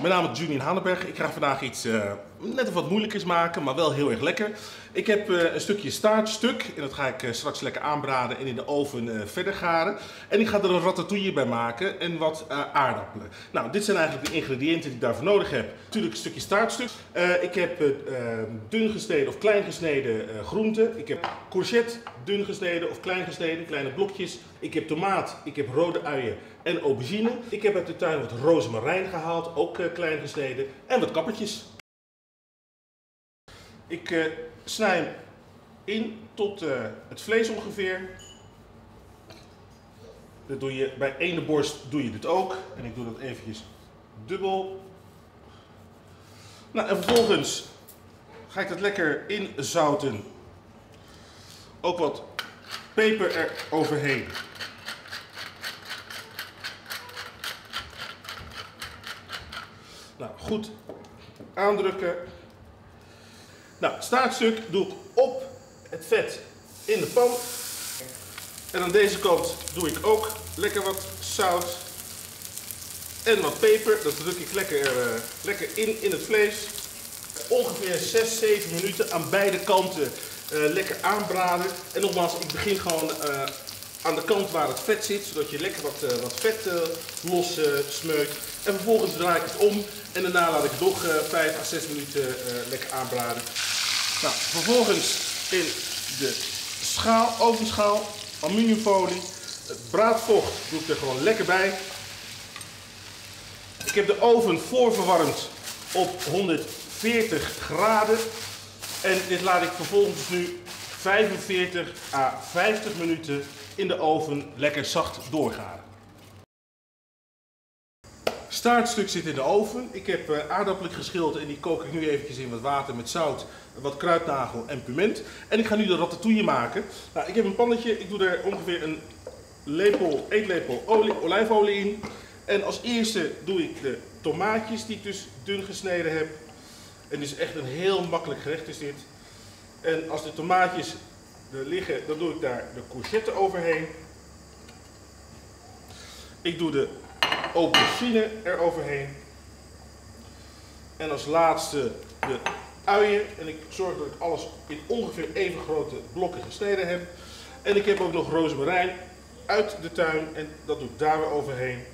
Mijn naam is Julian Hanenberg. Ik ga vandaag iets uh, net even wat moeilijkers maken, maar wel heel erg lekker. Ik heb uh, een stukje staartstuk en dat ga ik uh, straks lekker aanbraden en in de oven verder garen. En ik ga er een ratatouille bij maken en wat aardappelen. Nou, dit zijn eigenlijk de ingrediënten die ik daarvoor nodig heb. Natuurlijk een stukje staartstuk. ik heb dun gesneden of klein gesneden groenten. Ik heb courgette gesneden of klein gesneden, kleine blokjes. Ik heb tomaat, ik heb rode uien en aubergine. Ik heb uit de tuin wat rozemarijn gehaald, ook klein gesneden. En wat kappertjes. Ik uh, snij in tot uh, het vlees ongeveer. Dat doe je, bij ene borst doe je dit ook. En ik doe dat eventjes dubbel. Nou, en vervolgens ga ik dat lekker inzouten. Ook wat peper er overheen. Nou, goed aandrukken. Nou, het staartstuk doe ik op het vet in de pan. En aan deze kant doe ik ook lekker wat zout en wat peper. Dat druk ik lekker, uh, lekker in in het vlees. Ongeveer 6, 7 minuten aan beide kanten lekker aanbraden. En nogmaals, ik begin gewoon uh, aan de kant waar het vet zit, zodat je lekker wat, uh, wat vet los smeukt. En vervolgens draai ik het om en daarna laat ik het nog 5 à 6 minuten lekker aanbraden. Nou, vervolgens in de schaal, ovenschaal, aluminiumfolie. Het braadvocht doe ik er gewoon lekker bij. Ik heb de oven voorverwarmd op 140 graden. En dit laat ik vervolgens nu 45 à 50 minuten in de oven lekker zacht doorgaan. Staartstuk zit in de oven. Ik heb uh, aardappelen geschild en die kook ik nu eventjes in wat water met zout, wat kruidnagel en piment. En ik ga nu de ratatouille maken. Nou, ik heb een pannetje, ik doe er ongeveer een lepel, eetlepel olie, olijfolie in. En als eerste doe ik de tomaatjes die ik dus dun gesneden heb. En is echt een heel makkelijk gerecht is dit. En als de tomaatjes er liggen, dan doe ik daar de courgette overheen. Ik doe de aubergine eroverheen. En als laatste de uien. En ik zorg dat ik alles in ongeveer even grote blokken gesneden heb. En ik heb ook nog rozemarijn uit de tuin en dat doe ik daar weer overheen.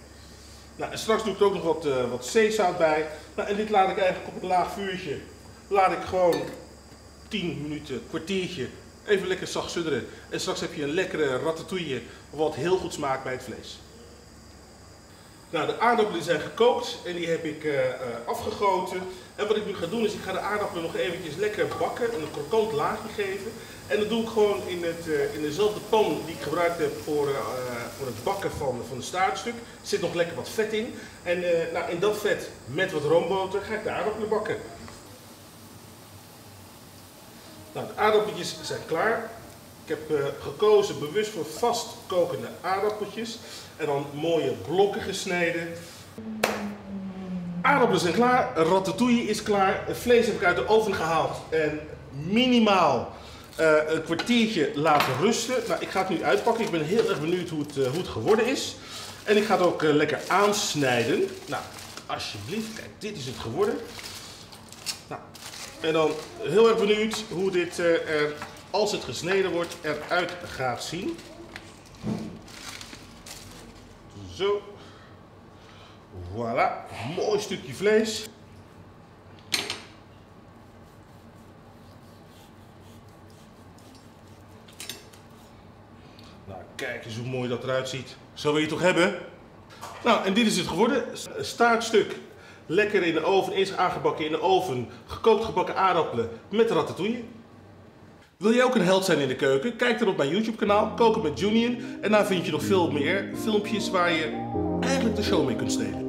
Nou, en straks doe ik er ook nog wat, uh, wat zeezout bij. Nou, en dit laat ik eigenlijk op een laag vuurtje. Laat ik gewoon 10 minuten, kwartiertje even lekker zacht sudderen. En straks heb je een lekkere ratatouille wat heel goed smaakt bij het vlees. Nou, de aardappelen zijn gekookt en die heb ik uh, afgegoten. En wat ik nu ga doen is, ik ga de aardappelen nog eventjes lekker bakken en een krokant laagje geven. En dat doe ik gewoon in, het, uh, in dezelfde pan die ik gebruikt heb voor, voor het bakken van, van het staartstuk. Er zit nog lekker wat vet in. En nou, in dat vet met wat roomboter ga ik de aardappelen bakken. Nou, de aardappeltjes zijn klaar. Ik heb uh, gekozen bewust voor vast kokende aardappeltjes. En dan mooie blokken gesneden. Aardappelen zijn klaar, ratatouille is klaar. Vlees heb ik uit de oven gehaald en minimaal uh, een kwartiertje laten rusten. Nou, ik ga het nu uitpakken. Ik ben heel erg benieuwd hoe het, uh, hoe het geworden is. En ik ga het ook lekker aansnijden. Nou, alsjeblieft, kijk, dit is het geworden. Nou, en dan heel erg benieuwd hoe dit er als het gesneden wordt, eruit gaat zien. Zo. Voilà. Mooi stukje vlees. Nou, kijk eens hoe mooi dat eruit ziet. Zo wil je het toch hebben? Nou, en dit is het geworden. Staartstuk. Lekker in de oven, eerst aangebakken in de oven. Gekookt gebakken aardappelen met ratatouille. Wil jij ook een held zijn in de keuken? Kijk dan op mijn YouTube kanaal, Koken met Junior. En daar vind je nog veel meer filmpjes waar je eigenlijk de show mee kunt stelen.